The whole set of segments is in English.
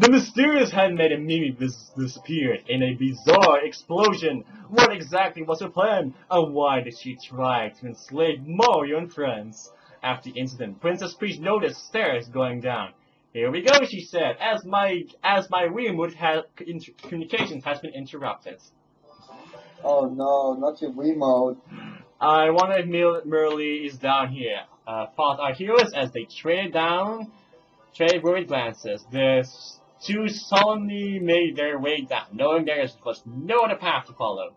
The mysterious handmaid and Mimi dis disappeared in a bizarre explosion. What exactly was her plan, and why did she try to enslave Mario and friends? After the incident, Princess Peach noticed stairs going down. Here we go, she said, as my as my remote has communications has been interrupted. Oh no, not your Wiimote. I wonder if Mer Merlee is down here. Uh, fought our heroes as they trade down, trade worried glances. The two solemnly made their way down, knowing there was no other path to follow.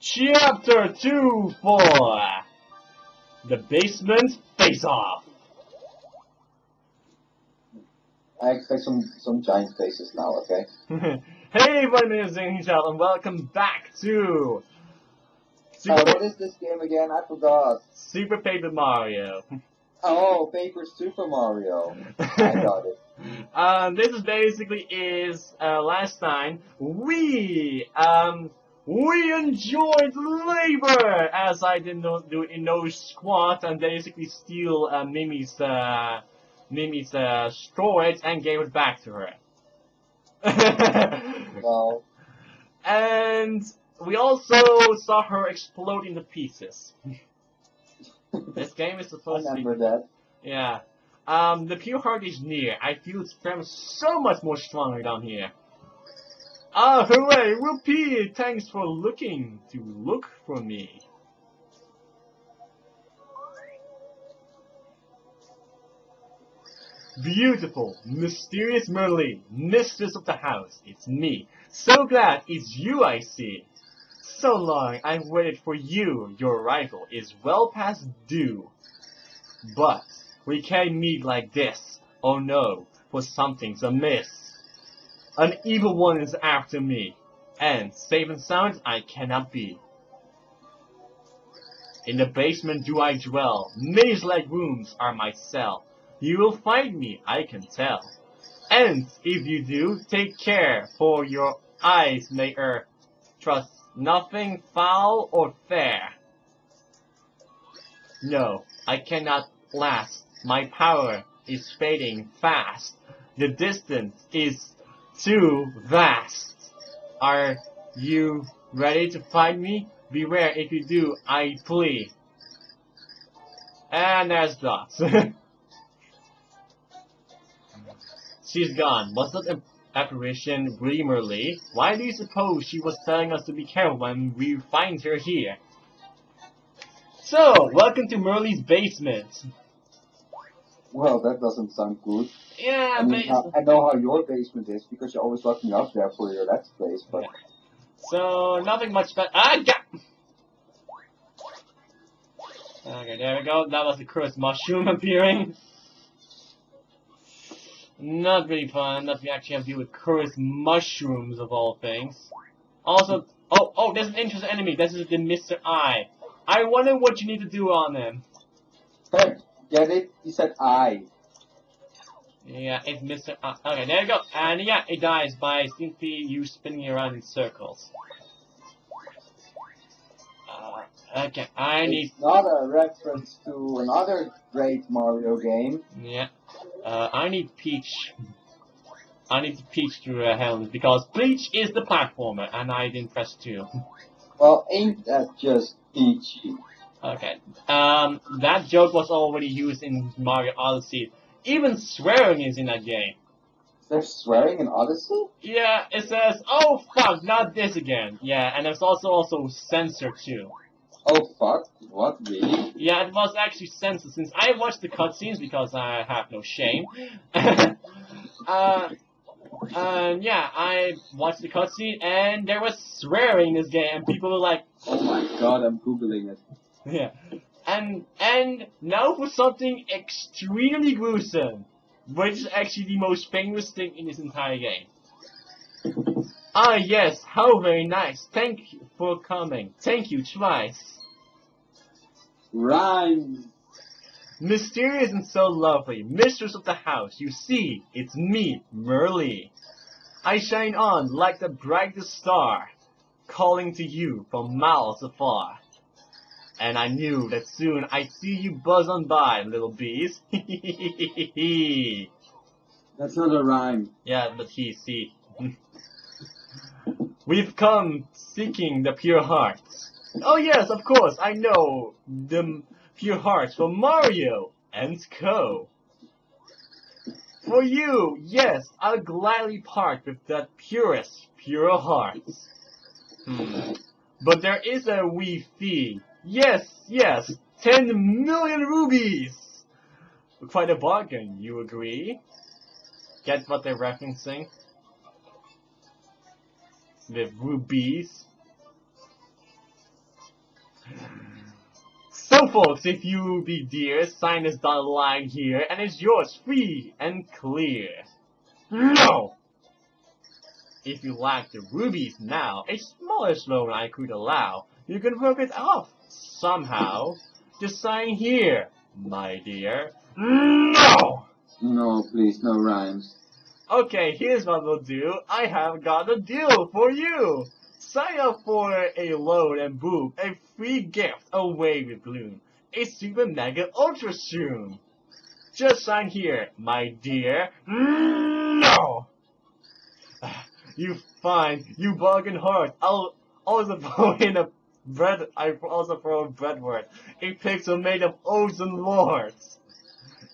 Chapter 2 4 The Basement Face Off. I expect some some giant faces now, okay? hey, my name is Angel, and welcome back to Super, uh, what is this game again? I forgot. Super Paper Mario. Oh, Paper Super Mario. I got it. Um, this is basically is uh, last time we um we enjoyed labor as I did not do in no squat and basically steal uh, Mimi's uh, Mimi's uh, storage and gave it back to her. well. And we also saw her explode into pieces. this game is supposed to be. that. Yeah. Um, the pure heart is near. I feel its strength so much more stronger down here. Ah, hooray! Whoopee! Thanks for looking to look for me. Beautiful, mysterious Merlee, mistress of the house, it's me. So glad it's you I see. So long I've waited for you, your arrival is well past due. But we can't meet like this. Oh no, for something's amiss. An evil one is after me, and safe and sound I cannot be. In the basement do I dwell, maze-like rooms are my cell. You will find me, I can tell. And if you do, take care, for your eyes may err. Trust nothing foul or fair. No, I cannot last. My power is fading fast. The distance is too vast. Are you ready to find me? Beware if you do, I plea. And there's Dots. She's gone. Was that apparition Grimmerly. Why do you suppose she was telling us to be careful when we find her here? So, welcome to Merlee's basement. Well, that doesn't sound good. Yeah, I, mean, I know how your basement is because you always lock me up there for your let's plays, but... Yeah. So, nothing much but- Ah, yeah! Okay, there we go. That was the cursed mushroom appearing. Not really fun, actually have to deal with cursed mushrooms of all things. Also, oh, oh, there's an interesting enemy. This is the Mr. I. I wonder what you need to do on him. Hey, get it? He said I. Yeah, it's Mr. I. Okay, there you go. And yeah, it dies by simply you spinning around in circles. Okay, I it's need... not a reference to another great Mario game. Yeah. Uh, I need Peach. I need Peach to uh, helm because Peach is the platformer, and I didn't press two. Well, ain't that just Peachy? Okay. Um, that joke was already used in Mario Odyssey. Even swearing is in that game. There's swearing in Odyssey? Yeah, it says, "Oh fuck, not this again." Yeah, and there's also also censor too. Oh fuck, what, really? Yeah, it was actually censored since I watched the cutscenes because I have no shame. uh, and yeah, I watched the cutscene and there was swearing in this game and people were like, Oh my god, I'm googling it. Yeah. And, and now for something extremely gruesome, which is actually the most famous thing in this entire game. Ah yes, how very nice. Thank you for coming. Thank you twice. Rhyme. Mysterious and so lovely, mistress of the house, you see, it's me, Merlee. I shine on like the brightest star, calling to you from miles afar. And I knew that soon I'd see you buzz on by, little bees. That's not a rhyme. Yeah, but he see. We've come seeking the pure hearts. Oh yes, of course, I know the pure hearts for Mario and Co. For you, yes, I'll gladly part with that purest, pure hearts. Hmm. But there is a wee fee. Yes, yes, 10 million rubies! Quite a bargain, you agree? Get what they're referencing? The rubies. So folks, if you be dear, sign this dotted line here, and it's yours, free and clear. No! If you lack the rubies now, a smaller loan I could allow. You can work it off, somehow. Just sign here, my dear. No! No, please, no rhymes. Okay, here's what we'll do. I have got a deal for you. Sign up for a loan and boom, a free gift away with Gloom. A super mega ultra shroom. Just sign here, my dear. No! You fine, you bargain hard. I'll also throw in a bread, I also throw bread word. A pixel made of oaths and lords.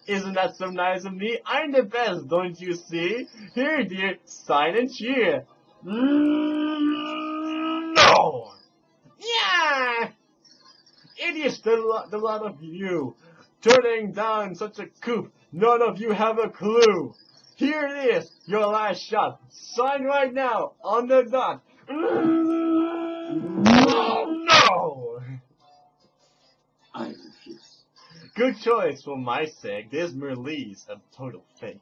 Isn't that so nice of me? I'm the best, don't you see? Here, dear, sign and cheer. Mm. Yeah! Idiots, the, lo- the lot of you. Turning down such a coup, none of you have a clue. Here it is, your last shot. Sign right now, on the dot. No! I refuse. Good choice for my sake. This Merlee's a total fake.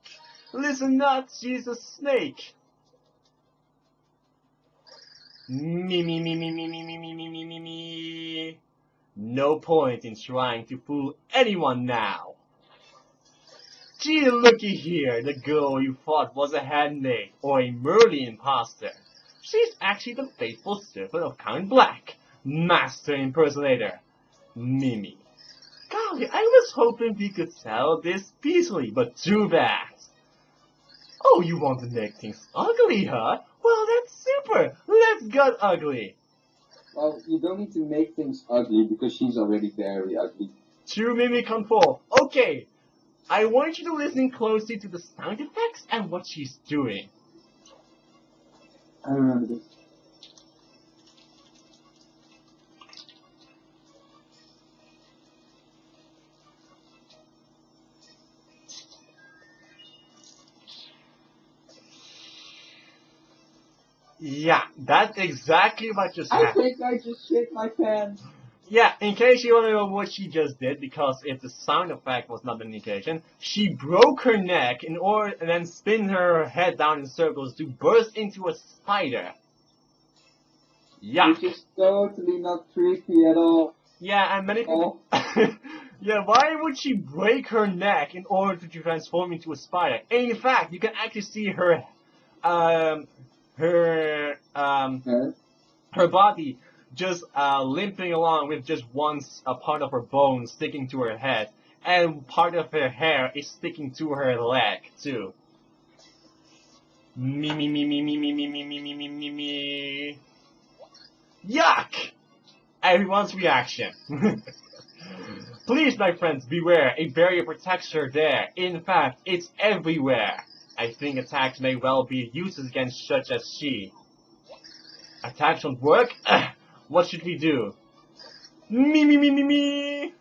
Listen not, she's a snake. Me, me, me, me, me, me, me, me, me, me, me, me. No point in trying to fool anyone now. Gee, looky here, the girl you thought was a handmaid or a Merlee imposter. She's actually the faithful servant of Count Bleck, master impersonator, Mimi. Golly, I was hoping we could settle this peacefully, but too bad. Oh, you want to make things ugly, huh? Well, that's super. Let's get ugly. Well, you don't need to make things ugly because she's already very ugly. True Mimi Control. Okay, I want you to listen closely to the sound effects and what she's doing. I remember this. Yeah, that's exactly what just happened. I think I just shit my pants. Yeah, in case you want to know what she just did, because if the sound effect was not an indication, she broke her neck in order and then spin her head down in circles to burst into a spider. Yeah. Which is totally not creepy at all. Yeah, and many people. yeah, why would she break her neck in order to transform into a spider? In fact, you can actually see her, um, her, um, Huh? her body just uh, limping along with just one a part of her bone sticking to her head, and part of her hair is sticking to her leg too. Me me me me me me me me me me me me me. Yuck! Everyone's reaction. Please, my friends, beware. A barrier protects her there. In fact, it's everywhere. I think attacks may well be useless against such as she. Attacks won't work? what should we do? Me, me, me, me, me!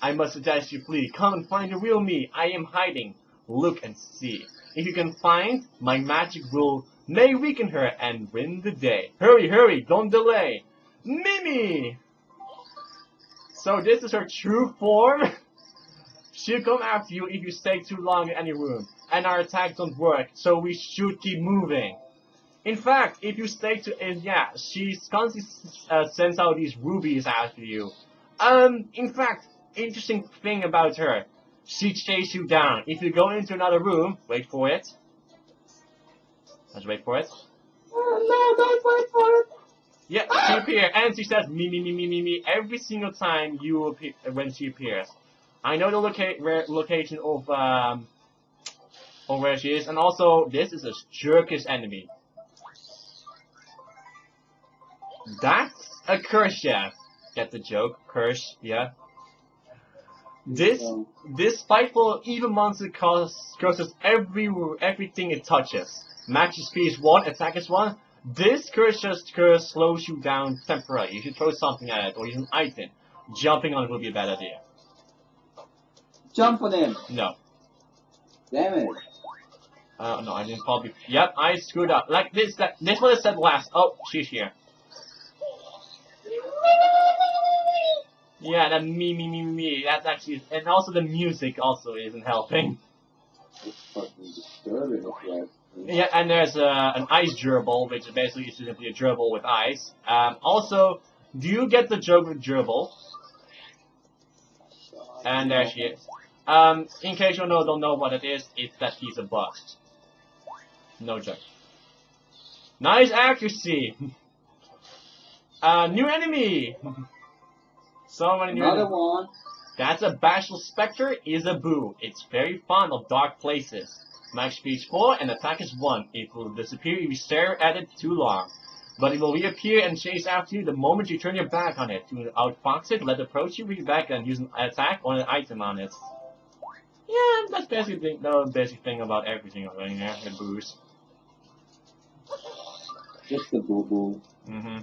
I must suggest you flee. Come and find the real me. I am hiding. Look and see. If you can find, my magic will may weaken her and win the day. Hurry, hurry, don't delay. Mimi! So this is her true form? She'll come after you if you stay too long in any room, and our attacks don't work, so we should keep moving. In fact, if you stay to, and yeah, she constantly uh, sends out these rubies after you. Um, in fact, interesting thing about her, she chases you down. If you go into another room, wait for it. Let's wait for it. Oh, no, don't wait for it. Yeah, she appears, and she says me, me, me, me, me, me every single time you appear when she appears. I know the loca- location of um, or where she is, and also this is a jerkish enemy. That's a curse chef. Get the joke? Curse, yeah. This this spiteful evil monster causes, curses every everything it touches. Max speed is one, attack is one. This curse just curse slows you down temporarily. You should throw something at it or use an item. Jumping on it would be a bad idea. Jump on him. No. Damn it. Uh, no, I didn't probably. Yep, I screwed up. Like this, that, this one I said last. Oh, she's here. Yeah, that me, me, me, me. That's actually, and also the music also isn't helping. It's fucking disturbing if you ask me. Yeah, and there's uh, an ice gerbil, which is basically simply a gerbil with ice. Um, also, do you get the joke with gerbil? And there she is. Um, in case you know, don't know what it is, it's that he's a bust. No joke. Nice accuracy! uh, new enemy! so many new Another enemies. one. That's a Bashful Spectre is a boo. It's very fond of dark places. Max speed is 4 and attack is 1. It will disappear if you stare at it too long. But it will reappear and chase after you the moment you turn your back on it. To outfox it, let it approach you, read back and use an attack or an item on it. Yeah, that's basically the basic thing about everything over here, the boos. Just a boo boo. hmm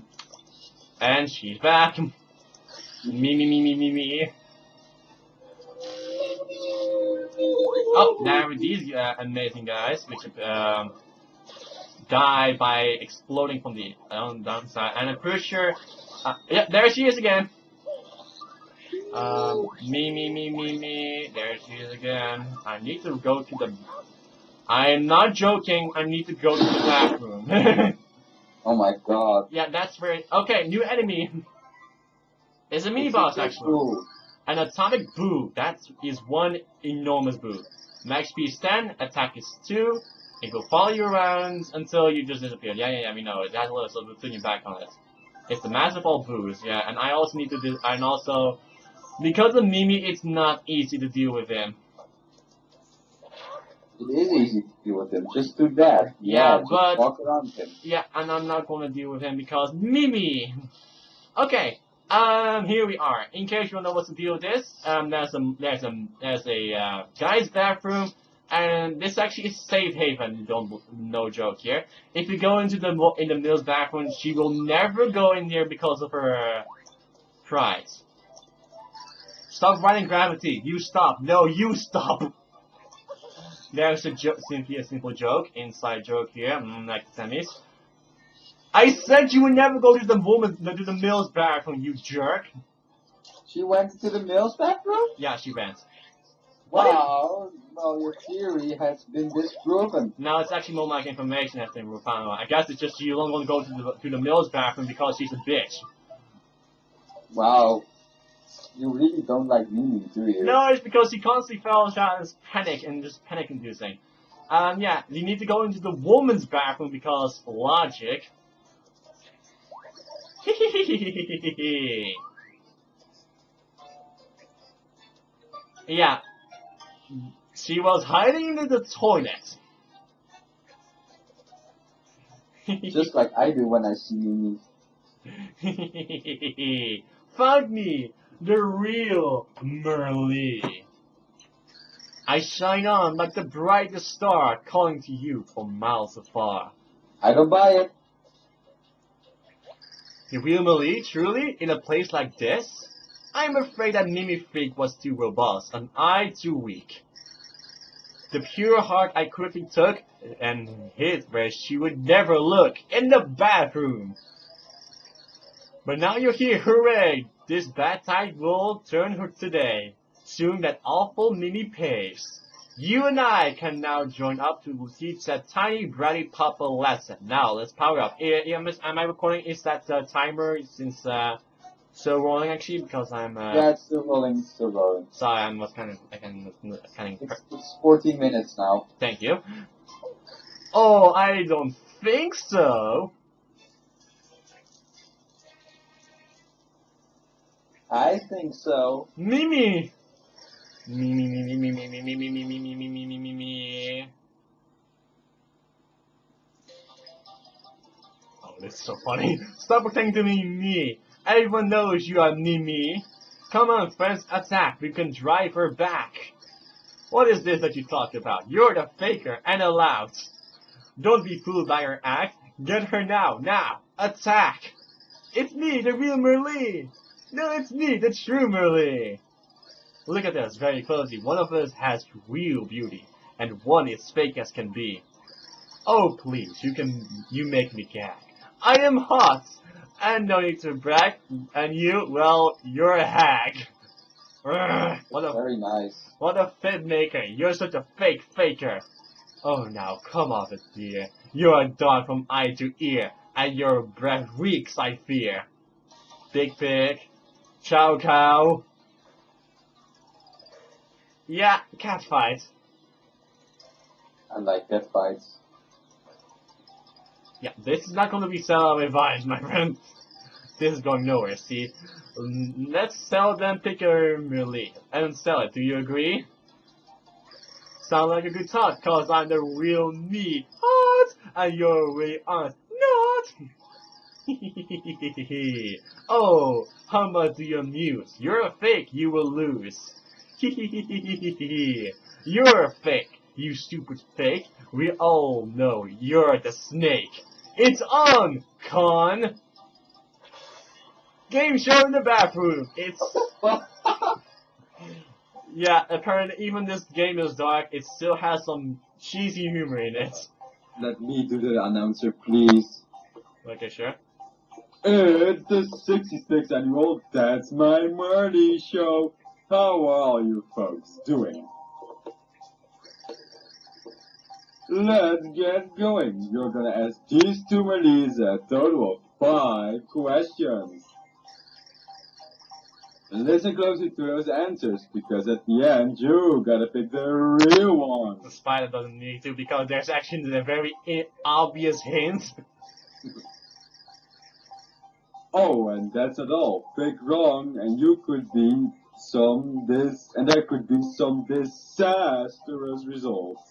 And she's back. me, me, me, me, me, me. Oh, now these uh, amazing guys, which um, die by exploding from the um, downside. And I'm pretty sure, uh, yeah, there she is again. Um, me, me, me, me, me. There she is again. I need to go to the. I am not joking. I need to go to the bathroom. Oh my god. yeah, that's very okay. New enemy. It's a mini It's boss actually. boo. An atomic boo. That is one enormous boo. Max speed is 10, attack is 2. It will follow you around until you just disappear. Yeah, yeah, yeah, we know it. has a little, turn you back on it. It's the of all boos, yeah. And I also need to do, and also, because of Mimi, it's not easy to deal with him. It is easy to deal with him. Just do that. Yeah, just but- walk around him. Yeah, and I'm not going to deal with him because Mimi. Okay, um, here we are. In case you don't know what to deal with this, um, there's a there's a there's a uh, guy's bathroom, and this actually is safe haven. Don't no joke here. If you go into the in the Mills bathroom, she will never go in there because of her uh, pride. Stop writing gravity. You stop. No, you stop. There's a jo- simply a simple joke, inside joke here, mm, like the semis. I said you would never go to the woman to the Mills bathroom, you jerk. She went to the Mills bathroom? Yeah, she went. Wow. Well, your theory has been disproven. Now it's actually more like information that's been found out. I guess it's just you don't want to go to the to the Mills bathroom because she's a bitch. Wow. You really don't like Mimi, do you? No, it's because he constantly falls and is panic and just panic inducing. Um, yeah, you need to go into the woman's bathroom because logic. yeah. She was hiding in the toilet. Just like I do when I see Mimi. Find me, the real Merlee. I shine on like the brightest star, calling to you from miles afar. I don't buy it. The real Merlee, truly, in a place like this? I'm afraid that Mimi Freak was too robust, and I too weak. The pure heart I quickly took and hid where she would never look, in the bathroom. But now you're here, hooray! This bad tide will turn her today. Soon that awful mini pace. You and I can now join up to teach that tiny bratty papa lesson. Now let's power up. Yeah, yeah, miss, am I recording? Is that uh, timer since uh, so rolling actually? Because I'm uh, Yeah, it's still rolling, still rolling. sorry, I was kind of I can kind of It's, it's 14 minutes now. thank you. Oh, I don't think so. I think so. Mimi! Me, me, me, me, me, me, me, me, me, me, me, me. Oh, this is so funny. Stop pretending to be me. Everyone knows you are me. Come on, friends, attack. We can drive her back. What is this that you talked about? You're the faker and a lout. Don't be fooled by her act. Get her now, now. Attack. It's me, the real Merlee. No, it's me, the true Merlee. Look at us very closely. One of us has real beauty, and one is fake as can be. Oh, please, you can, you make me gag. I am hot, and no need to brag, and you, well, you're a hag. What a, Very nice. what a fit maker. You're such a fake faker. Oh, now, come off it, dear. You're a dog from eye to ear, and your breath reeks, I fear. Big pig. Chow cow. Yeah, cat fight. I like that fights. Yeah, this is not going to be sell revived, my friend. This is going nowhere, see? Mm, Let's sell them picker merely and sell it, do you agree? Sound like a good talk, cause I'm the real me, hot, and you're really honest, not! oh, how much do you amuse? You're a fake, you will lose. you're a fake, you stupid fake. We all know you're the snake. It's on, con! Game show in the bathroom. It's yeah. Apparently, even this game is dark. It still has some cheesy humor in it. Let me do the announcer, please. Okay, sure. It's the 66th annual That's My Marty show. How are all you folks doing? Let's get going. You're gonna ask these two Merlees a total of five questions. And listen closely to those answers, because at the end, you gotta pick the real one. The spider doesn't need to because there's actually a very obvious hint. Oh, and that's not all. Big wrong, and you could be some this, and there could be some disastrous results.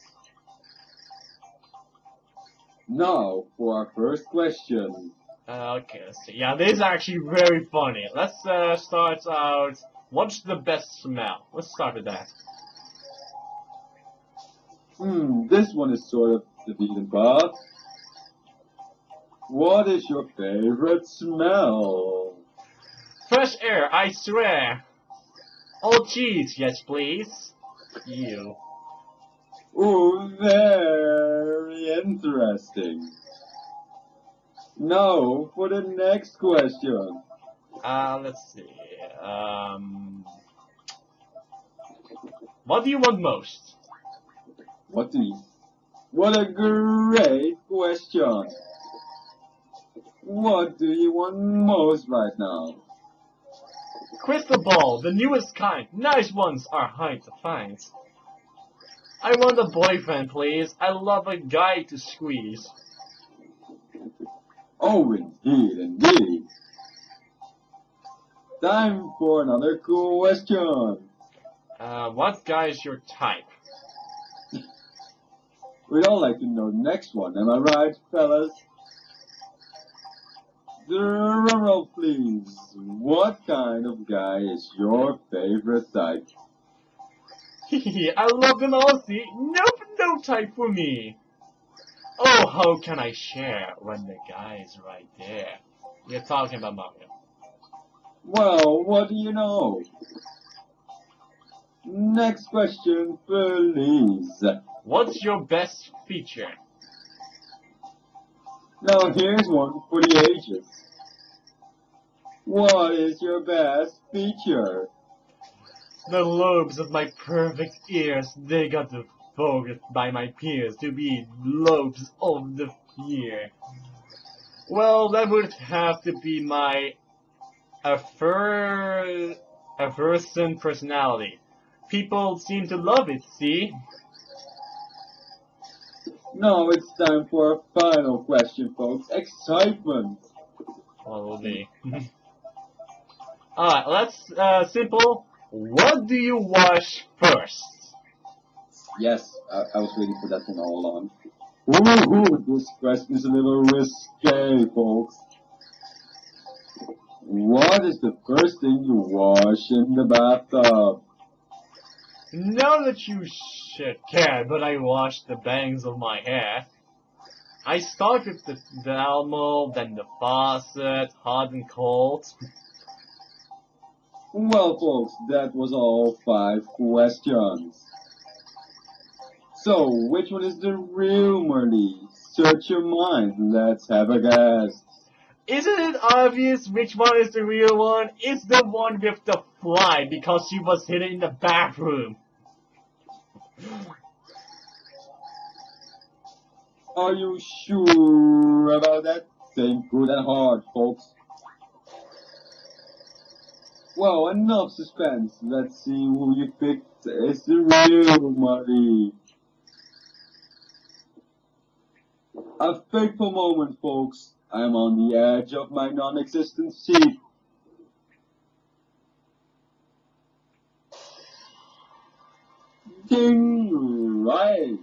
Now, for our first question. Uh, okay, let's see. Yeah, this is actually very funny. Let's uh, start out. What's the best smell? Let's start with that. Hmm, this one is sort of the beaten path. What is your favorite smell? Fresh air, I swear. All cheese, yes please. You. Ooh, very interesting. No, for the next question. Uh, let's see. Um, what do you want most? What do you? What a great question. What do you want most right now? Crystal ball, the newest kind. Nice ones are hard to find. I want a boyfriend, please. I love a guy to squeeze. Oh, indeed, indeed. Time for another question. Uh, what guy is your type? We'd all like to know the next one, am I right, fellas? Drum roll, please. What kind of guy is your favorite type? I love them all, see? Nope, no type for me. Oh, how can I share when the guy is right there? We're talking about Mario. Well, what do you know? Next question, please. What's your best feature? Now here's one for the ages. What is your best feature? The lobes of my perfect ears, they got voted by my peers to be lobes of the fear. Well, that would have to be my aver aversion personality. People seem to love it, see? Now it's time for our final question, folks. Excitement. Be? Alright, let's, uh, simple. What do you wash first? Yes, I, I was waiting for that one all along. Ooh, this question is a little risque, folks. What is the first thing you wash in the bathtub? Now that you shit care, but I wash the bangs of my hair. I start with the Dalmo, then the faucet, hot and cold. Well, folks, that was all five questions. So, which one is the real Merlee? Search your mind. Let's have a guess. Isn't it obvious which one is the real one? It's the one with the fly because she was hidden in the bathroom. Are you sure about that? Think good and hard, folks. Well, enough suspense. Let's see who you picked is the real Merlee. A fateful moment, folks. I am on the edge of my non-existent seat. Ding! Right.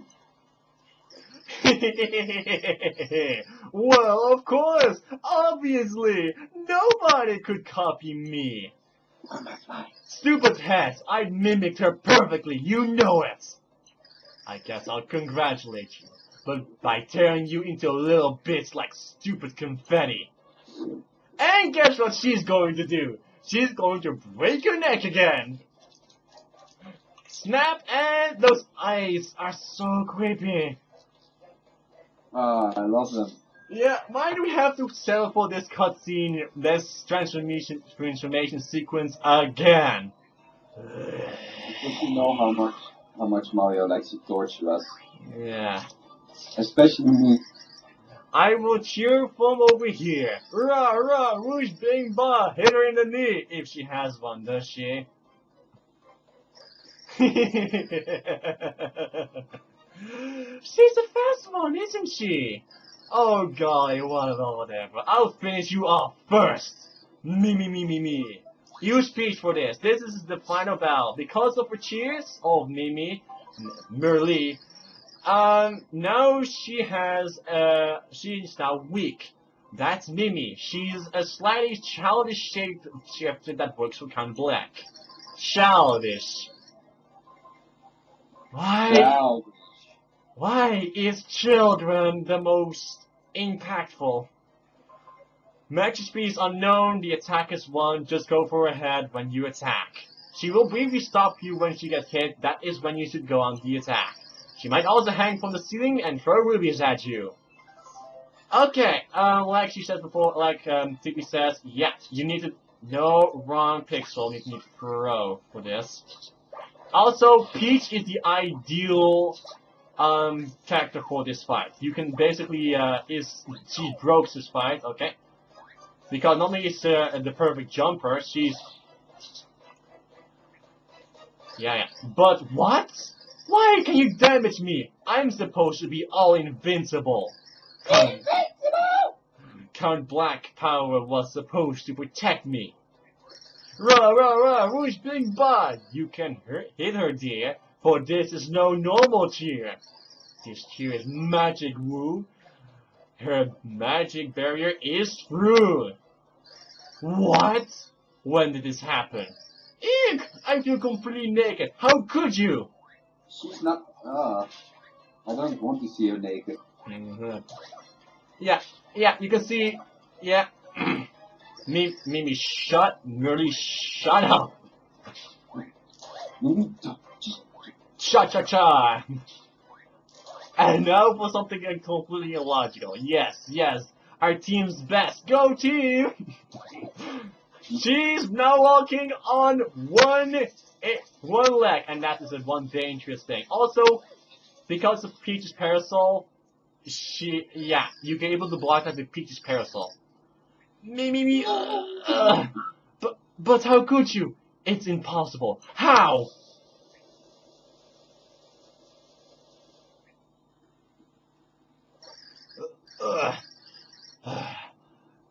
well, of course, obviously, nobody could copy me. Where am I? Stupid hat, I mimicked her perfectly, you know it. I guess I'll congratulate you, but by tearing you into little bits like stupid confetti. And guess what she's going to do? She's going to break your neck again. Snap, and those eyes are so creepy. Ah, I love them. Yeah, why do we have to settle for this cutscene, this transformation transformation sequence again? Because you know how much how much Mario likes to torture us. Yeah. Especially me. I will cheer from over here. Rah rah, Rouge Bing Ba, hit her in the knee, if she has one, does she? She's a fast one, isn't she? Oh golly, whatever, whatever. I'll finish you off first. Me, me, me, me, me. You speech for this. This is the final bell. Because of her cheers of Mimi, Merlee, um, now she has, uh, she's now weak. That's Mimi. She's a slightly childish shaped shifter that works for Count Bleck. Childish. Why? Wow. Why is children the most impactful? Magic speed is unknown, the attack is one, just go for her head when you attack. She will briefly stop you when she gets hit, that is when you should go on the attack. She might also hang from the ceiling and throw rubies at you. Okay, uh, like she said before, like um, says, yes, you need to, no wrong pixel, you need to throw for this. Also, Peach is the ideal um, character for this fight. You can basically, uh, is, she broke this fight, okay? Because not only is uh, the perfect jumper, she's... Yeah, yeah. But what? Why can you damage me? I'm supposed to be all invincible. Invincible! Count Bleck Power was supposed to protect me. Rah, rah, rah, Who's being bad? You can hurt, hit her, dear, for this is no normal cheer. This cheer is magic woo. Her magic barrier is through. What? When did this happen? Eek! I feel completely naked. How could you? She's not. Ah. I don't want to see her naked. Mhm. Yeah, yeah, you can see, yeah. Me, Mimi, shut, Nerdy, shut up. Maybe don't- Cha cha cha. And now for something completely illogical. Yes, yes, our team's best. Go team! She's now walking on one eh, one leg, and that is one dangerous thing. Also, because of Peach's parasol, she yeah, you get able to block that with Peach's parasol. Me me me. Uh, uh, but but how could you? It's impossible. How? Ugh.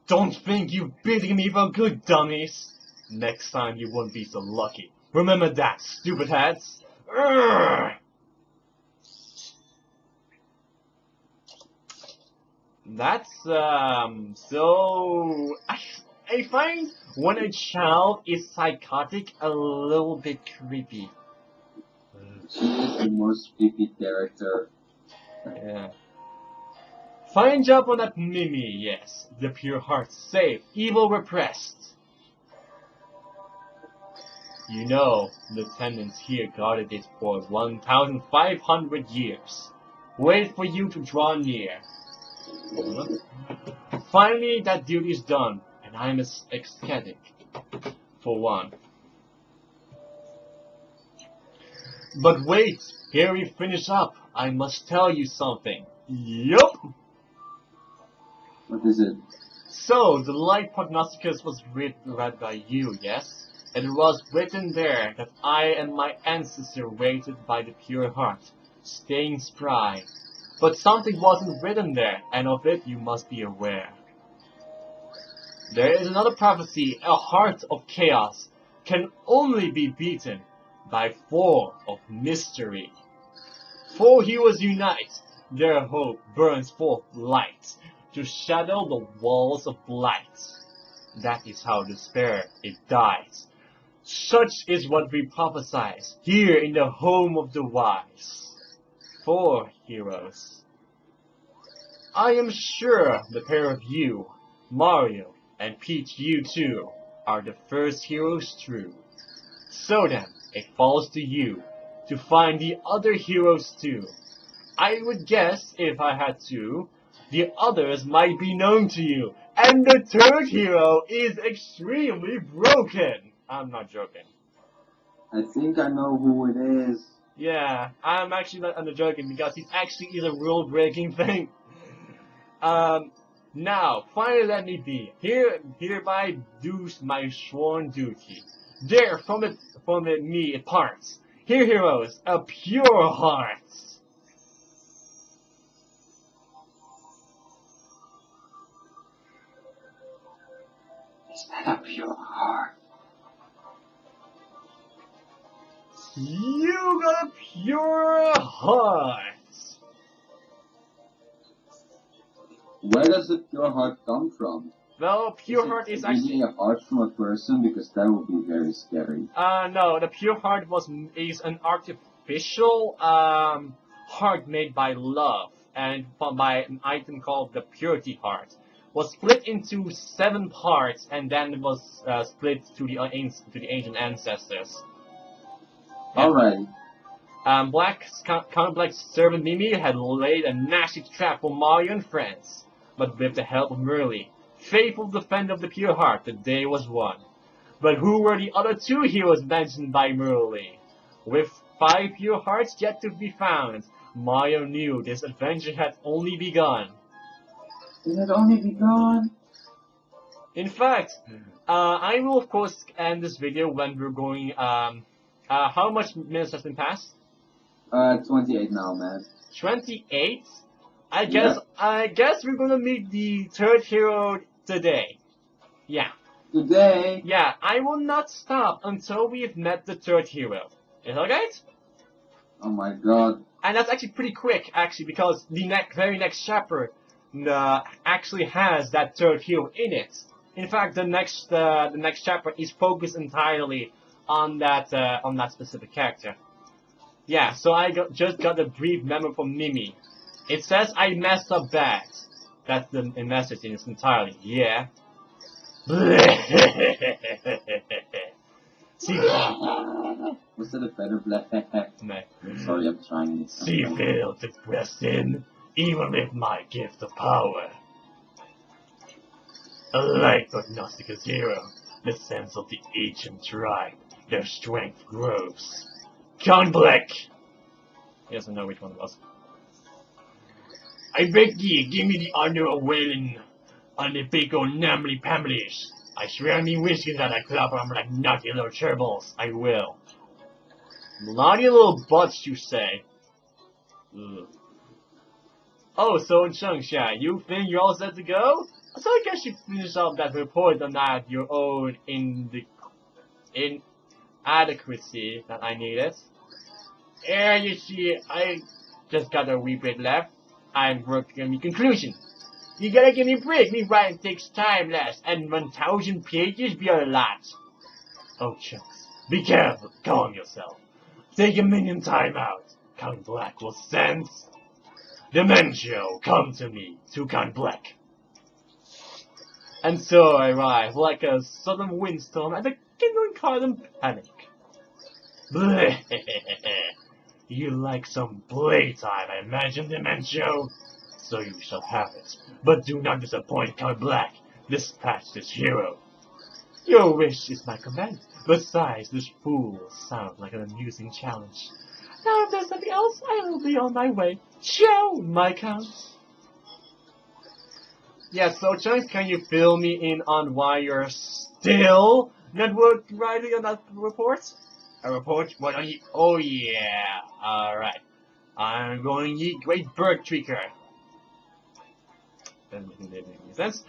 Don't think you're beating me for good, dummies. Next time you won't be so lucky. Remember that, stupid heads. That's um so I I find when a child is psychotic a little bit creepy. She is the most creepy character. Yeah. Fine job on that Mimi, yes. The pure heart safe, evil repressed. You know, the tenants here guarded it for 1,500 years. Wait for you to draw near. Finally, that duty is done, and I'm ecstatic. For one. But wait, here we finish up. I must tell you something. Yup! What is it? So, the light prognosticus was read, read by you, yes? It was written there that I and my ancestor waited by the pure heart, staying spry. But something wasn't written there, and of it you must be aware. There is another prophecy, a heart of chaos, can only be beaten by four of mystery. Four heroes unite, their hope burns forth light, to shadow the walls of light. That is how despair it dies. Such is what we prophesize here in the home of the wise. Four heroes. I am sure the pair of you, Mario and Peach you too, are the first heroes true. So then, it falls to you to find the other heroes too. I would guess, if I had to, the others might be known to you, and the third hero is extremely broken. I'm not joking. I think I know who it is. Yeah, I'm actually not under joking because it actually is a rule breaking thing. Um, now, finally let me be. Here, hereby do's my sworn duty. There, from it, from it, me it parts. Here, heroes, a pure heart. Is that a pure heart? You got a pure heart. Where does the pure heart come from? Well, pure it heart is really actually. a heart from a person because that would be very scary. Uh, no, the pure heart was is an artificial um heart made by love and by an item called the purity heart. Was split into seven parts and then was uh, split to the uh, to the ancient ancestors. Yeah. Alright. Um, Bleck Count Bleck's servant Mimi had laid a nasty trap for Mario and friends, but with the help of Merlee, faithful defender of the pure heart, the day was won. But who were the other two heroes mentioned by Merlee? With five pure hearts yet to be found, Mario knew this adventure had only begun. It had only begun. In fact, uh, I will of course end this video when we're going. Um, uh, how much minutes has been passed? Uh, 28 now, man. 28. I guess I guess we're gonna meet the third hero today. Yeah, Today, yeah. I will not stop until we've met the third hero. Is that right? oh my god. And that's actually pretty quick, actually, because the next, very next chapter uh, actually has that third hero in it. In fact, the next uh, the next chapter is focused entirely on that uh, on that specific character. Yeah, so I got, just got a brief memo from Mimi. It says I messed up bad. That's the message in its entirety. Yeah. Was that a better black? no. Sorry, I'm trying. it. To press in, even with my gift of power. A light prognostic zero, the sense of the ancient tribe, their strength grows. Count Bleck! He doesn't know which one it was. I beg ye, give me the honor of wailing on the big old namly pamblish. I swear me wishing that I clap them like naughty little gerbils. I will. Naughty little butts, you say? Ugh. Oh, so in Shengsha, you think you're all set to go? So I guess you finish off that report on that your own inadequacy that I needed. Yeah, you see, I just got a wee bit left. I'm working on the conclusion. You gotta give me a break. Me writing takes time less, and 1,000 pages be a lot. Oh, Chucks, be careful. Calm yourself. Take a minion time out. Count Bleck will sense. Dementio, come to me, to Count Bleck. And so I arrive like a sudden windstorm at the kindling garden panic. Bleh. you like some playtime, I imagine, Dementio? So you shall have it. But do not disappoint Count Bleck. Dispatch this hero. Your wish is my command. Besides, this fool sounds like an amusing challenge. Now if there's nothing else, I will be on my way. Ciao, my count. Yeah, so Chunks, can you fill me in on why you're still network writing on that report? A report? What are you? Oh yeah, alright. I'm going to eat great bird tweaker. Doesn't make any sense.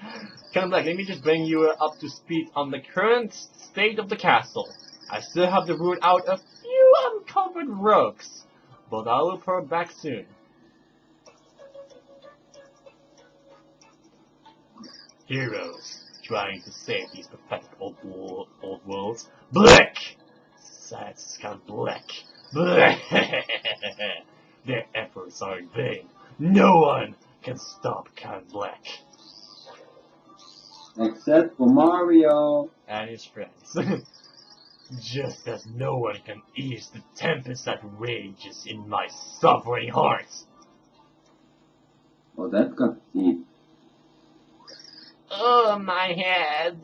Count Bleck, let me just bring you up to speed on the current state of the castle. I still have the root out a few uncovered rogues, but I will report back soon. Heroes trying to save these pathetic old, wo- old worlds. Bleck! Sad Count Bleck. Bleck! Their efforts are in vain. No one can stop Count Bleck Except for Mario. and his friends. Just as no one can ease the tempest that rages in my suffering heart. Well, that got deep. Oh, my head.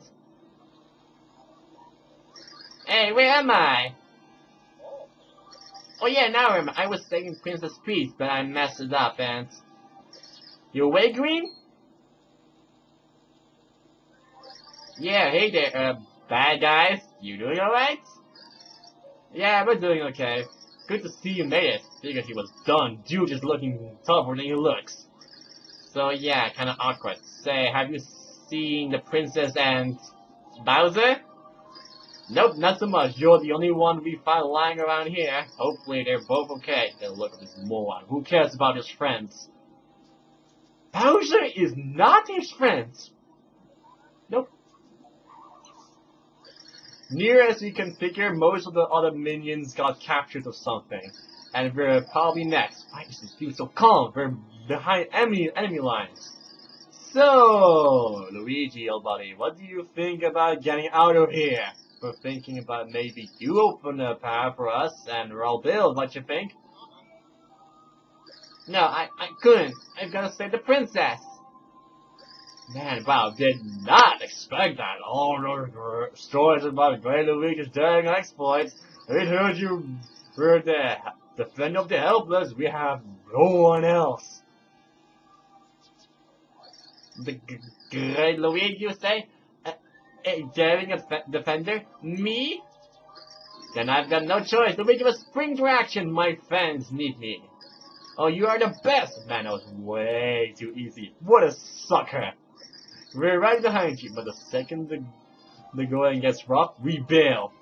Hey, where am I? Oh yeah, now I remember. I was taking Princess Peach, but I messed it up and... You awake, Green? Yeah, hey there, uh, bad guys. You doing alright? Yeah, we're doing okay. Good to see you made it. Figured he was done. Dude is looking tougher than he looks. So yeah, kinda awkward. Say, have you seen the princess and Bowser? Nope, not so much. You're the only one we find lying around here. Hopefully they're both okay. Then look at this moron. Who cares about his friends? Bowser is not his friend. Near as we can figure, most of the other minions got captured or something. And we're probably next. Why is this dude so calm? We're behind enemy, enemy lines. So, Luigi, old buddy, what do you think about getting out of here? We're thinking about maybe you open a path for us and we'll build, what you think? No, I, I couldn't. I've got to save the princess. Man, wow, did not expect that. All those stories about Great Luigi's daring exploits. We heard you were the defender of the helpless. We have no one else. The Great Luigi, you say? A, a daring def- defender? Me? Then I've got no choice. Luigi must spring to action. My fans need me. Oh, you are the best! Man, that was way too easy. What a sucker! We're right behind you, but the second the, the going gets rough, we bail.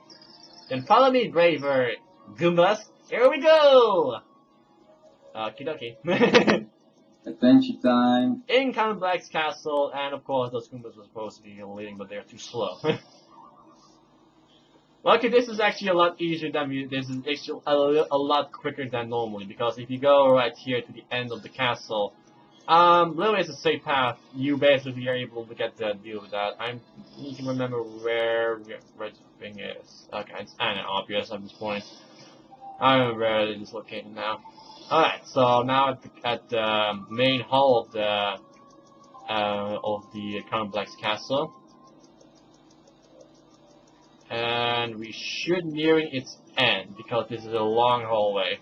Then follow me, braver Goombas. Here we go! Okie dokie. Adventure time. In Count Bleck's castle, and of course those Goombas were supposed to be leading, but they're too slow. okay, this is actually a lot easier than we, this is actually a, a lot quicker than normally, because if you go right here to the end of the castle, um, literally it's a safe path, you basically are able to get to deal with that. I need to remember where, the thing is. Okay, it's kinda obvious at this point. I remember where it is located now. Alright, so now at the, at the main hall of the uh, of the Bleck's castle. And we should nearing its end because this is a long hallway.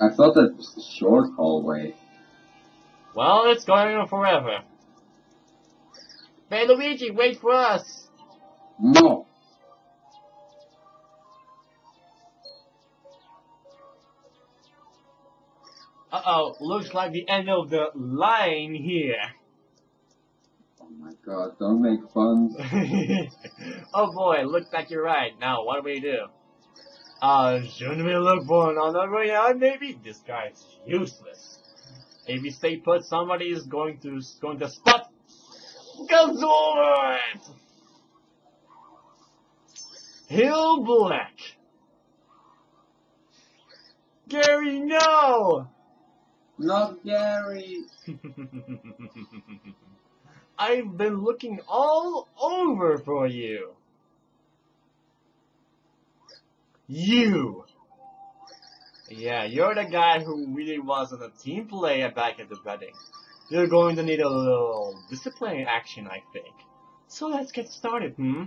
I thought that was the short hallway. Well, it's going on forever. Hey Luigi, wait for us! No. Uh oh, looks like the end of the line here. Oh my god, don't make fun. oh boy, looks like you're right. Now, what do we do? Uh, shouldn't we look for another way out, maybe? This guy's useless. If we stay put, somebody is going to going to spot Gazord! Hill Bleck! Gary, no! Not Gary. I've been looking all over for you. You! Yeah, you're the guy who really wasn't a team player back at the wedding. You're going to need a little discipline action, I think. So let's get started, hmm?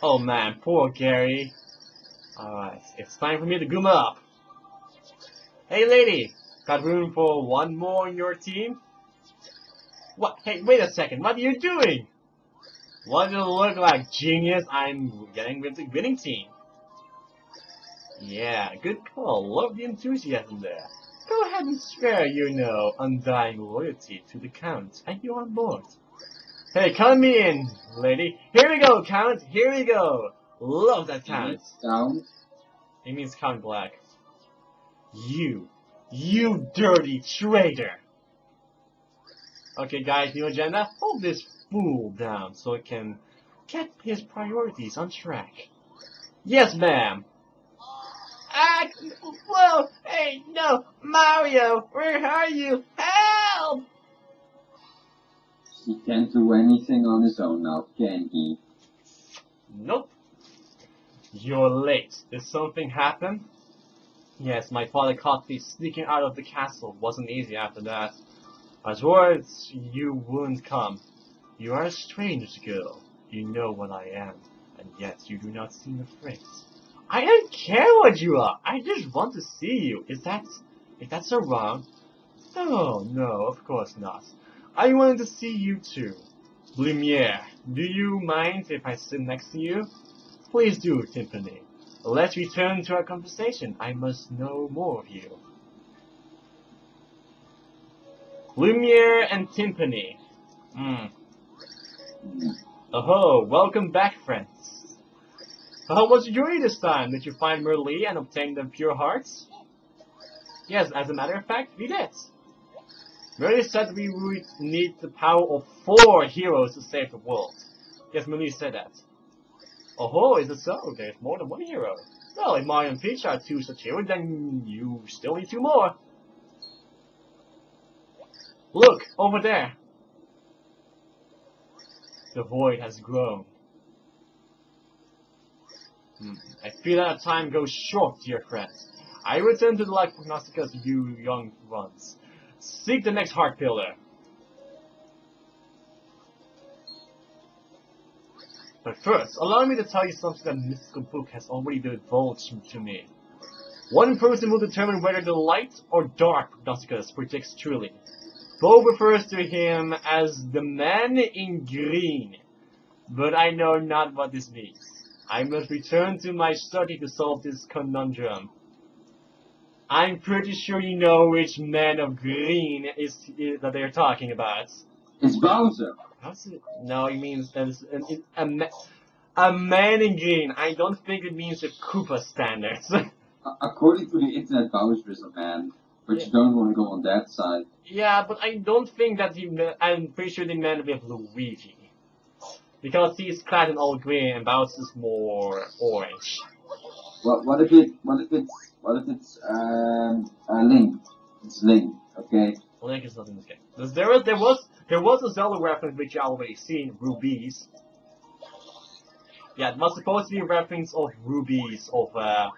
Oh man, poor Gary. Alright, it's time for me to goom up. Hey lady, got room for one more in your team? What? Hey, wait a second, what are you doing? What does it look like, genius? I'm getting with the winning team. Yeah, good call. Love the enthusiasm there. Go ahead and swear you know undying loyalty to the Count, and you're on board. Hey, come in, lady. Here we go, Count. Here we go. Love that Count. Down. It means Count Bleck. You, you dirty traitor. Okay, guys, new agenda. Hold this fool down so it can get his priorities on track. Yes, ma'am. Ah, whoa, hey, no, Mario, where are you? Help! He can't do anything on his own now, can he? Nope. You're late. Did something happen? Yes, my father caught me sneaking out of the castle. Wasn't easy after that. I swore you wouldn't come. You are a strange girl. You know what I am, and yet you do not seem afraid. I don't care what you are. I just want to see you. Is that, is that so wrong? No, no, of course not. I wanted to see you too. Blumiere, do you mind if I sit next to you? Please do, Timpani. Let's return to our conversation. I must know more of you. Blumiere and Timpani. Hmm. Oh, welcome back, friends. How was journey this time? Did you find Merlee and obtain the pure hearts? Yes, as a matter of fact, we did. Merlee said we would need the power of four heroes to save the world. Yes, Merlee said that. Oh, is it so? There's more than one hero. Well, if Mario and Peach are two such heroes, then you still need two more. Look, over there. The void has grown. Hmm. I feel that our time goes short, dear friends. I return to the Light Prognosticus, you young ones. Seek the next heart pillar. But first, allow me to tell you something that mystical book has already divulged to me. One person will determine whether the light or dark prognosticus predicts truly. Bo refers to him as the man in green, but I know not what this means. I must return to my study to solve this conundrum. I'm pretty sure you know which man of green is, is that they're talking about. It's Bowser. How's it? No, it means there's an, it, a, ma a man in green. I don't think it means the Koopa standards. According to the internet, Bowser is a man, but Yeah. you don't want to go on that side. yeah, but I don't think that he. I'm pretty sure they meant with Luigi. Because he's clad in all green and Bowser's more orange. What, what if it? What if it's? What if it's um a Link? It's Link, okay? Link is not in this game. There was, there was, there was a Zelda reference which you already seen, rubies. Yeah, it was supposed to be a reference of rubies, of, uh,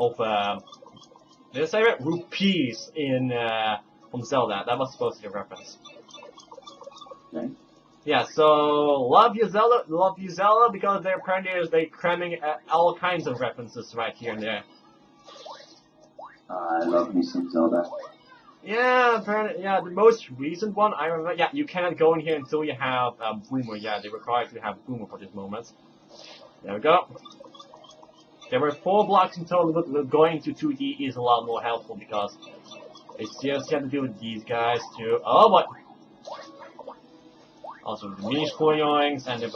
of, uh, did I say it? Rupees in, uh, from Zelda. That was supposed to be a reference. Okay. Yeah, so, love you Zelda, love you Zelda, because they're apparently, they cramming uh, all kinds of references right here and there. I love me some Zelda. Yeah, apparently, yeah, the most recent one, I remember, yeah, you cannot go in here until you have um, Boomer, yeah, they require you to have Boomer for this moment. There we go. There were four blocks in total, but going to 2D is a lot more helpful because it's just have to deal with these guys too. Oh, what? Also, the mini Spoilings, and they're.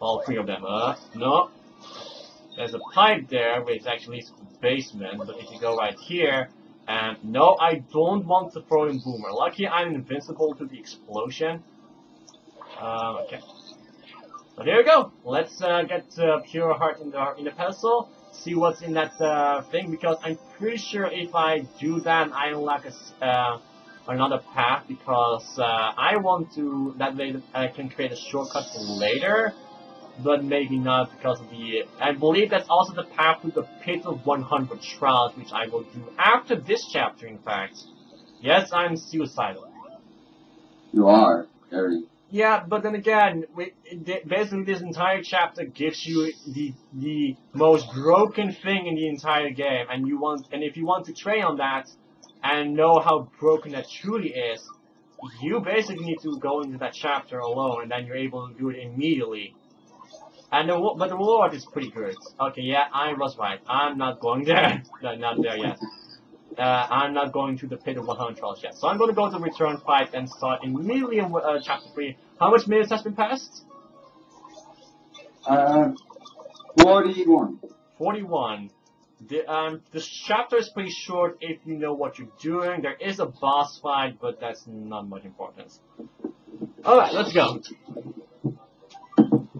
All three of them, uh, no. There's a pipe there, which actually to the basement, but if you go right here, And no, I don't want to throw in Boomer. Lucky I'm invincible to the explosion. Um, okay. So there we go. Let's uh, get uh, Pure Heart in the in the pencil. See what's in that uh, thing because I'm pretty sure if I do that, I unlock a uh, another path because uh, I want to that way I can create a shortcut for later, but maybe not because of the. I believe that's also the path to the pit of 100 trials, which I will do after this chapter. In fact, yes, I'm suicidal. You are, very. Yeah, but then again, we, basically this entire chapter gives you the the most broken thing in the entire game, and you want and if you want to train on that and know how broken that truly is, you basically need to go into that chapter alone, and then you're able to do it immediately. And the but the reward is pretty good. Okay, yeah, I was right. I'm not going there. no, not there yet. Uh, I'm not going to the pit of 100 trials yet. So I'm going to go to return 5 and start immediately in uh, chapter 3. How much minutes has been passed? Uh, 41. 41. The, um, this chapter is pretty short if you know what you're doing. There is a boss fight, but that's not much importance. Alright, let's go.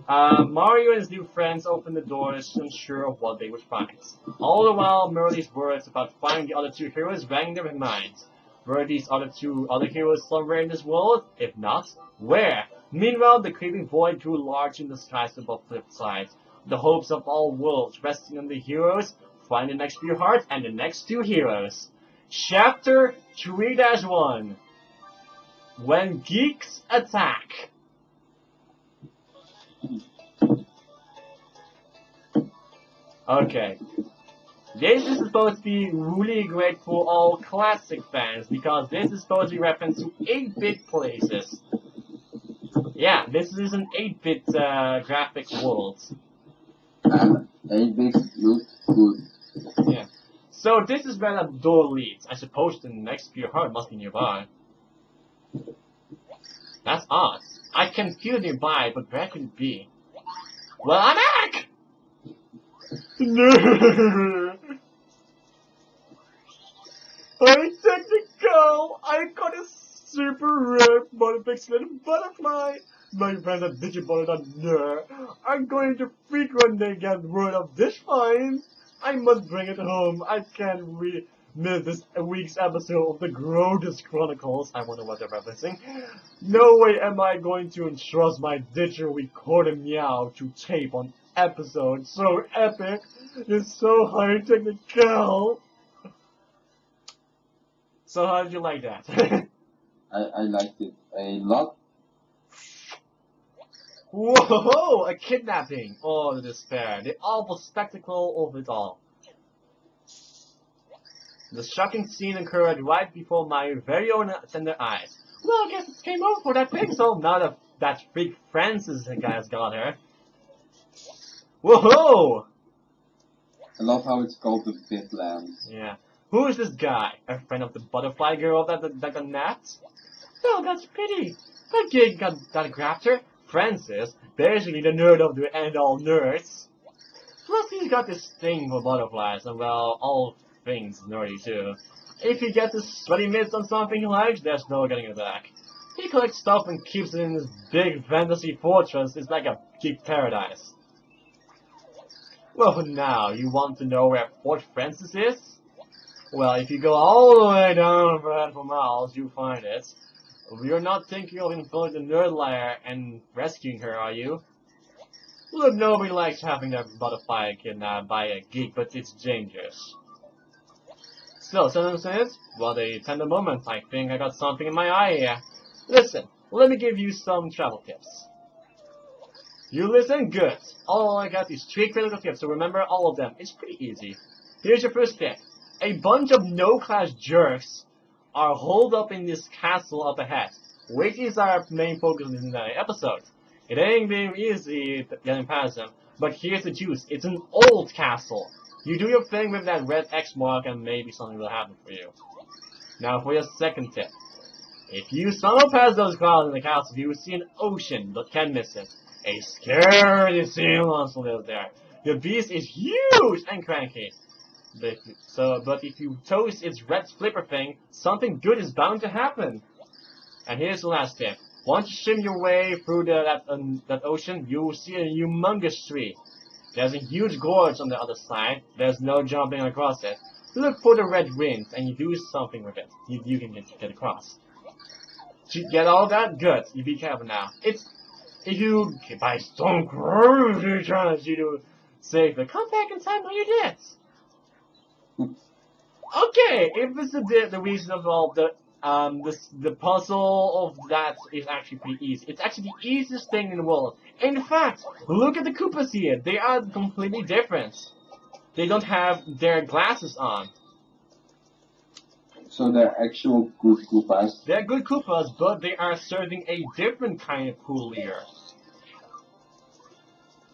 Uh, Mario and his new friends open the doors, unsure of what they would find. All the while, Merlee's words about finding the other two heroes rang in their minds. Were these other two other heroes somewhere in this world? If not, where? Meanwhile, the creeping void grew large in the skies above Flipside. The hopes of all worlds resting on the heroes, find the next few hearts and the next two heroes. Chapter 3-1 When Geeks Attack Okay. This is supposed to be really great for all classic fans because this is supposed to be reference to 8-bit places. Yeah, this is an 8-bit uh, graphic world. 8 bit looks good. So this is where the door leads. I suppose the next Pure Heart must be nearby. That's odd. I can feel nearby, but where could it be? Well, I'm back! No! I technical! I got a super rare multi-pixelated butterfly! My friends at Digibot are no. I'm going to freak when they get word of this find! I must bring it home. I can't re- miss this week's episode of the Grodus Chronicles. I wonder what they're referencing. No way am I going to entrust my Ditcher Recorder Meow to tape on episode so epic. It's so high technical. So how did you like that? I, I liked it a lot. Whoa! A kidnapping! Oh, the despair. The awful spectacle of it all. The shocking scene occurred right before my very own tender eyes. Well, I guess it's game over for that thing, so now that that freak Francis guy's got her. Whoa! I love how it's called the Bitlands. Yeah. Who is this guy? A friend of the butterfly girl that, that, that got napped? Oh, that's pity. That gig got, that grabbed her. Francis, basically the nerd of the end-all nerds. Plus, he's got this thing for butterflies, and well, all things nerdy too. If he gets his sweaty mitts on something he likes, there's no getting it back. He collects stuff and keeps it in his big fantasy fortress. It's like a geek paradise. Well, now, you want to know where Fort Francis is? Well, if you go all the way down for handful miles, you find it. You're not thinking of infiltrating the nerd lair and rescuing her, are you? Look, nobody likes having their butterfly kidnapped uh, by a geek, but it's dangerous. Still, circumstances? Well, the tender moment. I think I got something in my eye here. Listen, let me give you some travel tips. You listen? Good. All I got is three critical tips, so remember all of them. It's pretty easy. Here's your first tip. A bunch of no-class jerks are holed up in this castle up ahead, which is our main focus in the episode. It ain't been easy getting past them, but here's the juice. It's an old castle. You do your thing with that red X mark and maybe something will happen for you. Now for your second tip. If you stumble past those clouds in the castle, you will see an ocean, but can't miss it. A scary sea monster lives there. The beast is huge and cranky. But so, but if you toast its red flipper thing, something good is bound to happen. And here's the last tip. Once you swim your way through the, that, um, that ocean, you will see a humongous tree. There's a huge gorge on the other side. There's no jumping across it. Look for the red rings, and you do something with it. You, you can get, get across. To get all that? Good. You be careful now. It's... If you... If I don't crazy chance you to save it, come back inside when you did. Okay, if it's the, the reason of all the um, this, the puzzle of that is actually pretty easy. It's actually the easiest thing in the world. In fact, look at the Koopas here. They are completely different. They don't have their glasses on. So they're actual good Koopas. They're good Koopas, but they are serving a different kind of pool here.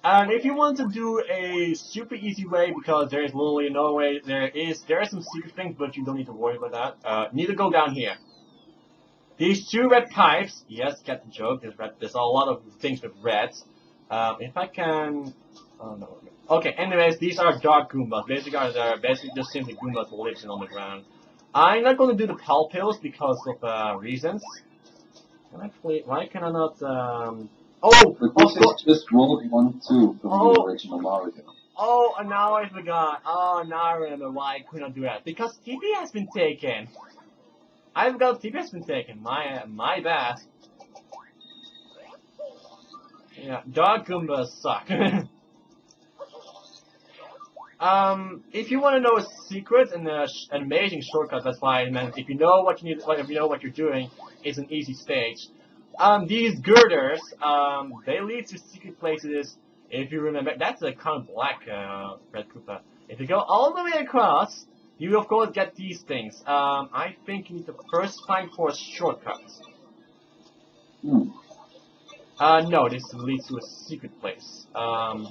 And if you want to do a super easy way, because there is literally no way, there is there are some secret things, but you don't need to worry about that. Uh, need to go down here. These two red pipes, yes, get the joke. There's red. There's a lot of things with reds. Um, if I can, oh no. Okay. Anyways, these are dark Goombas. Basically, are basically just simply Goombas lives on the ground. I'm not going to do the Pal Pills because of uh, reasons. Actually, why can I not? Um, Oh, But this is just World 1 2 from Oh. the original Mario. Oh, and now I forgot. Oh, now I remember why I could not do that. Because Tippi has been taken. I forgot Tippi has been taken. My, uh, my bad. Yeah, Dog Goombas suck. um, if you want to know a secret and a sh- an amazing shortcut, that's why I meant if you know what you need, if you know what you're doing, it's an easy stage. Um, these girders, um, they lead to secret places if you remember, that's a kind of black uh, Red Koopa. If you go all the way across, you will of course get these things. Um, I think you need to first find for a shortcut. Hmm. Uh, no, this leads to a secret place. Um,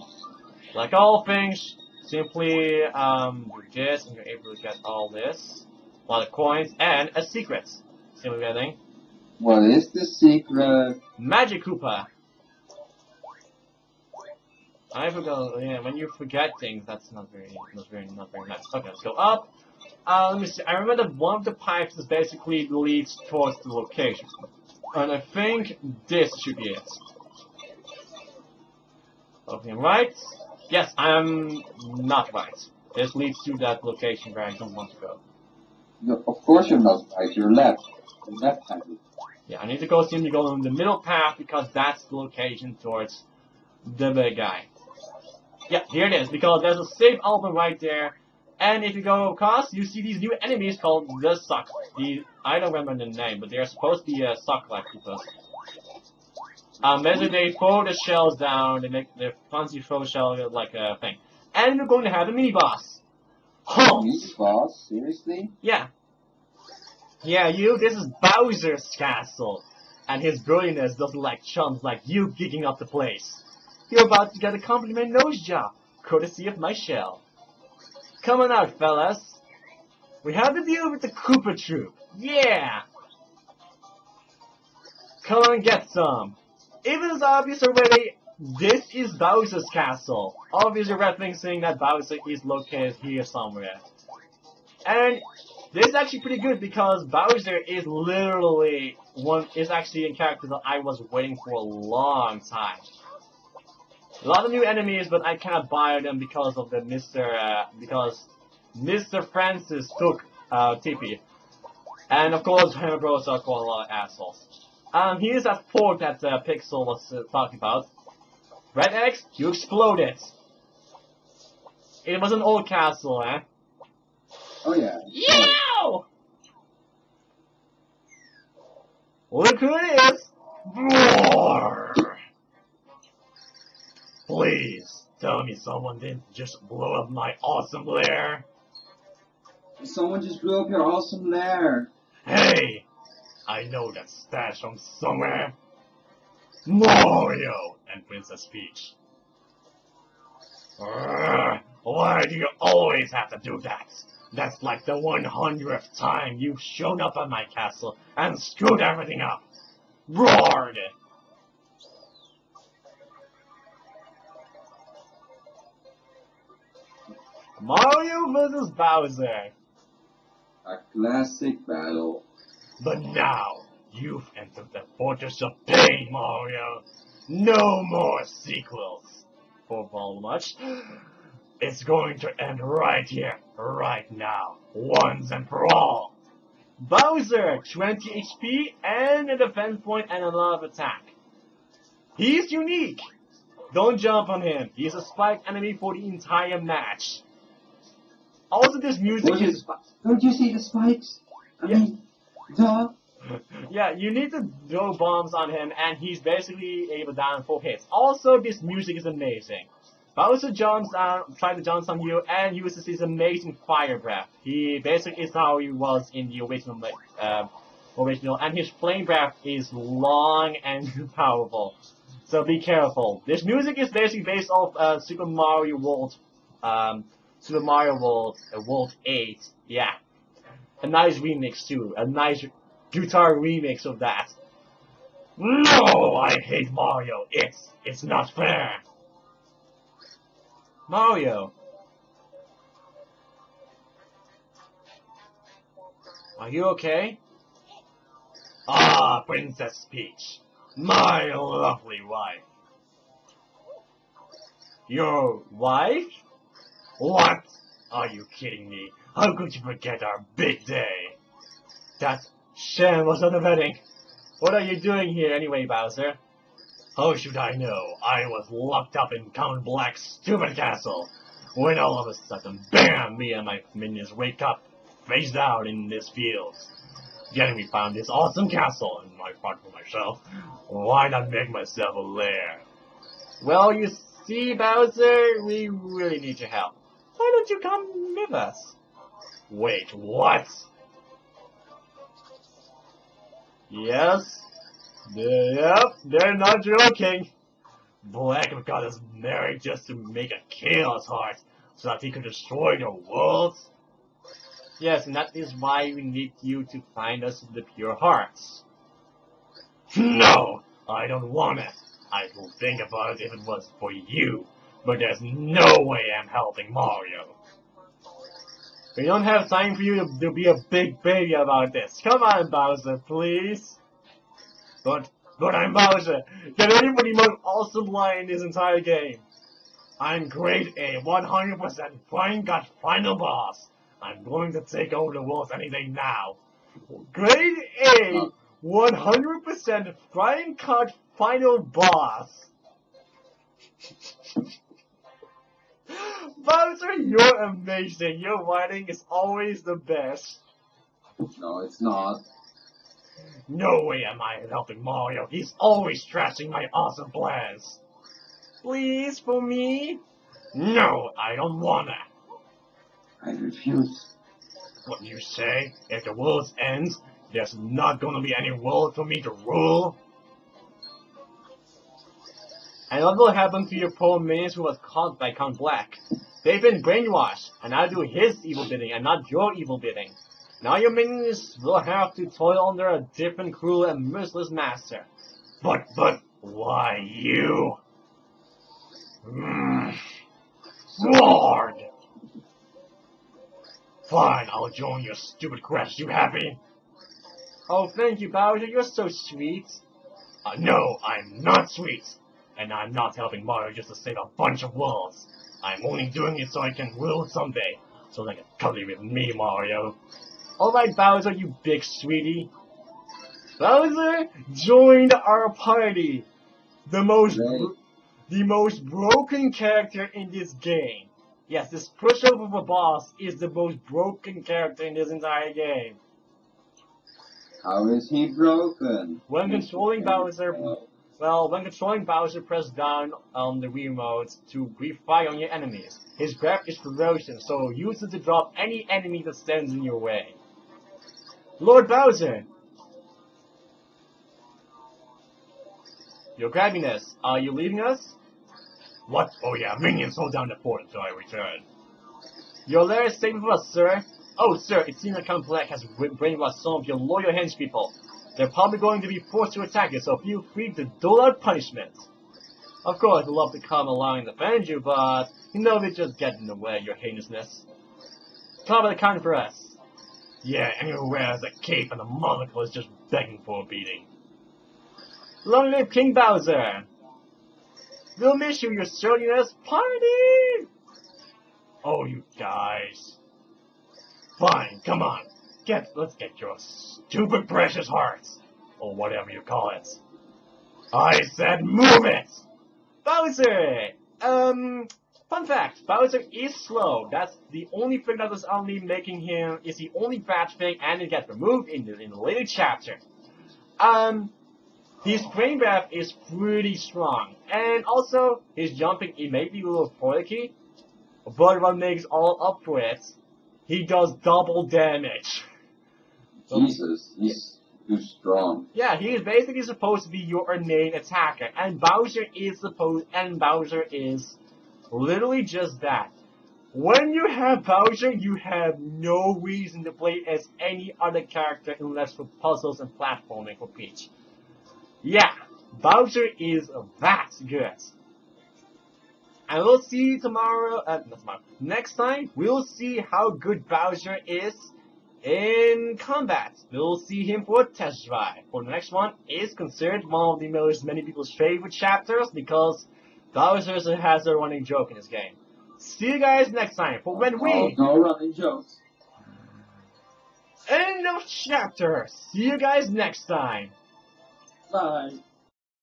like all things, simply um, do this and you're able to get all this. A lot of coins and a secret. Simply getting What is the secret? Magic Koopa. I forgot. Yeah, when you forget things, that's not very, not very, not very nice. Okay, let's go up. Uh, let me see. I remember that one of the pipes is basically leads towards the location, and I think this should be it. Okay, right? Yes, I'm not right. This leads to that location where I don't want to go. Of course you're not right, you're left. You're left-handed. Yeah, I need to go simply go on the middle path because that's the location towards the big guy. Yeah, here it is, because there's a safe album right there. And if you go across, you see these new enemies called the Suck. The I don't remember the name, but they're supposed to be uh, Suck-like Koopas. Um, basically they throw the shells down, they make the fancy throw shell like a thing. And we're going to have a mini Me, boss? Seriously? Yeah. Yeah, you, this is Bowser's castle. And his brilliance doesn't like chumps like you gigging up the place. You're about to get a compliment nose job, courtesy of my shell. Come on out, fellas. We have to deal with the Koopa Troop. Yeah! Come on and get some. If it is obvious already, this is Bowser's castle. Obviously referencing that Bowser is located here somewhere. And this is actually pretty good because Bowser is literally one is actually a character that I was waiting for a long time. A lot of new enemies, but I cannot buy them because of the Mr. Uh, because Mr. Francis took uh, Tippi. And of course, Hammer Bros are quite a lot of assholes. Um, here's that port that uh, Pixel was uh, talking about. Red X, you exploded. It was an old castle, eh? Oh yeah. Yow! Look who it is! Roar! Please, tell me someone didn't just blow up my awesome lair. Someone just blew up your awesome lair. Hey! I know that stash from somewhere. Mario and Princess Peach. Urgh, why do you always have to do that? That's like the 100th time you've shown up at my castle and screwed everything up. Roared! Mario vs. Bowser. A classic battle. But now, you've entered the Fortress of Pain, Mario. No more sequels. For all it's going to end right here, right now, once and for all. Bowser, 20 HP and a defense point and a lot of attack. He's unique. Don't jump on him. He's a spiked enemy for the entire match. Also, this music is... the Don't you see the spikes? I Yeah. mean, duh. Yeah, you need to throw bombs on him, and he's basically able to down four hits. Also, this music is amazing. Bowser jumps down, tries to jump on you, and uses his amazing fire breath. He basically is how he was in the original, uh, original, and his flame breath is long and powerful. So be careful. This music is basically based off uh, Super Mario World, um, Super Mario World, uh, World 8. Yeah, a nice remix too. A nice guitar remix of that. No, I hate Mario. It's it's not fair. Mario. Are you okay? Ah, Princess Peach. My lovely wife. Your wife? What? Are you kidding me? How could you forget our big day? That Shem was at the wedding. What are you doing here anyway, Bowser? How should I know? I was locked up in Count Bleck's stupid castle. When all of a sudden, BAM! Me and my minions wake up, face down in this field. Getting we found this awesome castle, and I thought for myself, why not make myself a lair? Well, you see, Bowser, we really need your help. Why don't you come with us? Wait, what? Yes. Yep, they're not joking. Bleck got us married just to make a chaos heart, so that he could destroy the world. Yes, and that is why we need you to find us the pure hearts. No, I don't want it. I will think about it if it was for you, but there's no way I'm helping Mario. We don't have time for you to, to be a big baby about this. Come on, Bowser, please. But, but I'm Bowser. Get the most awesome line in this entire game. I'm Grade A, 100% Flying Gut Final Boss. I'm going to take over the world any day now. Grade A, 100% Flying Cut Final Boss. Bowser, you're amazing. Your writing is always the best. No, it's not. No way am I helping Mario. He's always trashing my awesome plans. Please, for me? No, I don't wanna. I refuse. What you say? If the world ends, there's not gonna be any world for me to rule? And what will happen to your poor minions who was caught by Count Bleck? They've been brainwashed, and I do his evil bidding and not your evil bidding. Now your minions will have to toil under a different cruel and merciless master. But, but, why you? Mm. Lord! Fine, I'll join your stupid quest. You happy? Oh, thank you, Bowser. You're so sweet. Uh, no, I'm not sweet. And I'm not helping Mario just to save a bunch of worlds. I'm only doing it so I can rule someday. So they can cuddle with me, Mario. Alright, Bowser, you big sweetie. Bowser joined our party. The most Right. the most broken character in this game. Yes, this pushover of a boss is the most broken character in this entire game. How is he broken? When controlling Bowser, well, when controlling Bowser, press down on the remote to breathe fire on your enemies. His breath is ferocious, so use it to drop any enemy that stands in your way. Lord Bowser! Your grabbiness, are you leaving us? What? Oh yeah, minions hold down the fort until I return. Your lair is safe with us, sir. Oh, sir, it seems that Count Bleck has bra- brainwashed some of your loyal henchpeople. They're probably going to be forced to attack you, so feel free to dole out punishment. Of course, I'd love to come along and defend you, but you know they just get in the way, of your heinousness. Of the counter for us. Yeah, anyone wears a cape and a monocle is just begging for a beating. Long live King Bowser! We'll miss you, your silliness. Party! Oh, you guys. Fine, come on. Get, let's get your stupid precious hearts. Or whatever you call it. I said move it! Bowser! Um, fun fact, Bowser is slow. That's the only thing that is only making him, is the only bad thing, and it gets removed in the, in the later chapter. Um, his brain breath is pretty strong, and also his jumping, it may be a little flaky, but what makes all up for it, he does double damage. Jesus, he's too strong. Yeah, he is basically supposed to be your main attacker, and Bowser is supposed, and Bowser is literally just that. When you have Bowser, you have no reason to play as any other character unless for puzzles and platforming for Peach. Yeah, Bowser is that good. And we'll see you tomorrow, uh, tomorrow, next time, we'll see how good Bowser is in combat. We'll see him for a test drive. For the next one is considered one of the most many people's favorite chapters because Bowser has a running joke in this game. See you guys next time for when we... Oh, no running jokes. end of chapter. See you guys next time. Bye.